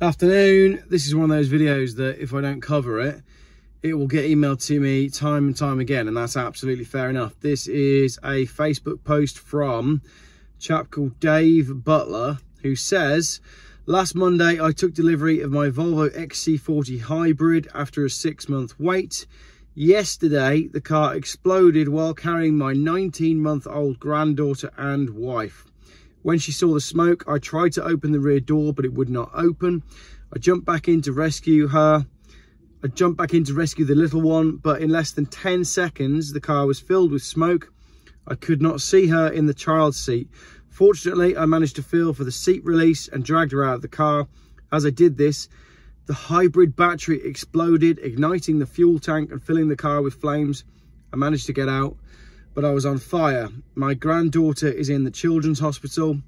Afternoon. This is one of those videos that if I don't cover it, it will get emailed to me time and time again, and that's absolutely fair enough. This is a Facebook post from a chap called Dave Butler, who says, Last Monday, I took delivery of my Volvo XC40 Hybrid after a six-month wait. Yesterday, the car exploded while carrying my 19-month-old granddaughter and wife. When she saw the smoke, I tried to open the rear door, but it would not open. I jumped back in to rescue her. I jumped back in to rescue the little one, but in less than 10 seconds, the car was filled with smoke. I could not see her in the child's seat. Fortunately, I managed to feel for the seat release and dragged her out of the car. As I did this, the hybrid battery exploded, igniting the fuel tank and filling the car with flames. I managed to get out but I was on fire. My granddaughter is in the children's hospital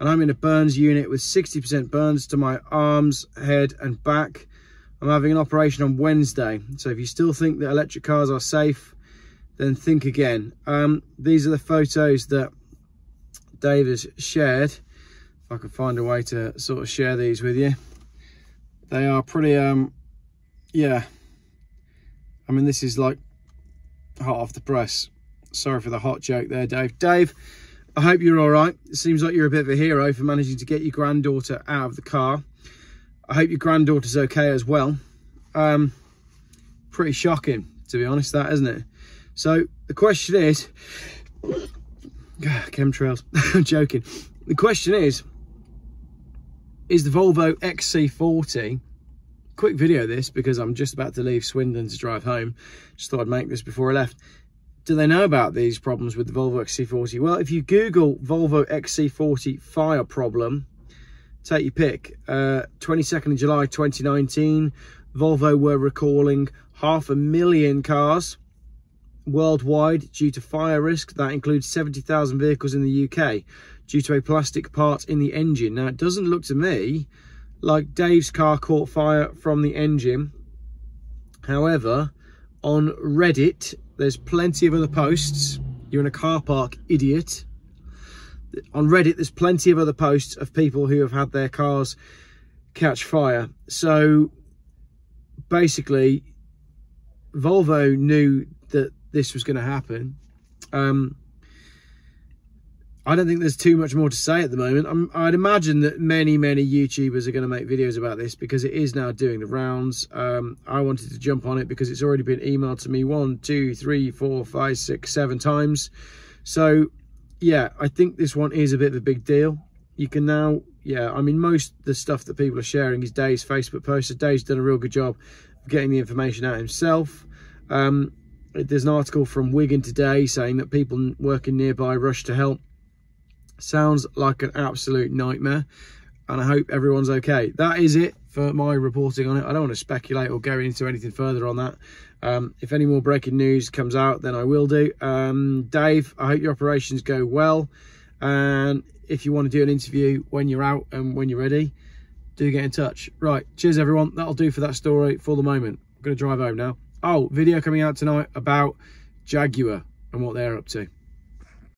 and I'm in a burns unit with 60% burns to my arms, head and back. I'm having an operation on Wednesday. So if you still think that electric cars are safe, then think again. Um, these are the photos that Dave has shared. If I can find a way to sort of share these with you. They are pretty, um, yeah. I mean, this is like hot off the press. Sorry for the hot joke there, Dave. Dave, I hope you're all right. It seems like you're a bit of a hero for managing to get your granddaughter out of the car. I hope your granddaughter's okay as well. Um, pretty shocking, to be honest, that, isn't it? So the question is, chemtrails, I'm joking. The question is, is the Volvo XC40, quick video this because I'm just about to leave Swindon to drive home. Just thought I'd make this before I left do they know about these problems with the Volvo XC40? Well, if you Google Volvo XC40 fire problem, take your pick. Uh, 22nd of July 2019, Volvo were recalling half a million cars worldwide due to fire risk. That includes 70,000 vehicles in the UK due to a plastic part in the engine. Now, it doesn't look to me like Dave's car caught fire from the engine. However, on Reddit, there's plenty of other posts. You're in a car park, idiot. On Reddit, there's plenty of other posts of people who have had their cars catch fire. So basically, Volvo knew that this was going to happen. Um, I don't think there's too much more to say at the moment. I'm, I'd imagine that many, many YouTubers are going to make videos about this because it is now doing the rounds. Um, I wanted to jump on it because it's already been emailed to me one, two, three, four, five, six, seven times. So, yeah, I think this one is a bit of a big deal. You can now, yeah, I mean, most the stuff that people are sharing is Dave's Facebook posts. So Dave's done a real good job of getting the information out himself. Um, there's an article from Wigan today saying that people working nearby rush to help Sounds like an absolute nightmare. And I hope everyone's okay. That is it for my reporting on it. I don't want to speculate or go into anything further on that. Um, if any more breaking news comes out, then I will do. Um, Dave, I hope your operations go well. And if you want to do an interview when you're out and when you're ready, do get in touch. Right, cheers everyone. That'll do for that story for the moment. I'm going to drive home now. Oh, video coming out tonight about Jaguar and what they're up to.